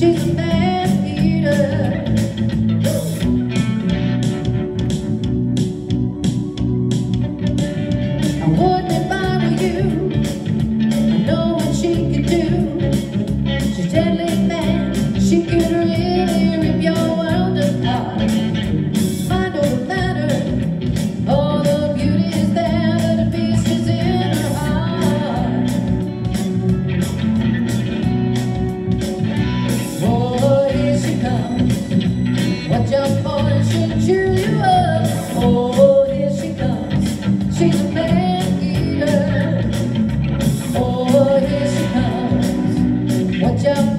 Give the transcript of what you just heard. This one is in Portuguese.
te espero. muchacha